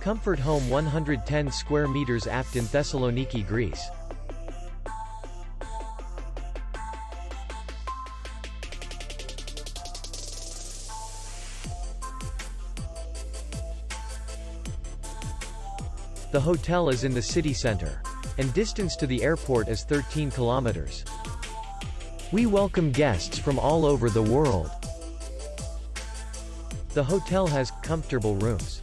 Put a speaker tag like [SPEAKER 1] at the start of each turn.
[SPEAKER 1] Comfort Home 110 square meters apt in Thessaloniki, Greece. The hotel is in the city center. And distance to the airport is 13 kilometers. We welcome guests from all over the world. The hotel has comfortable rooms,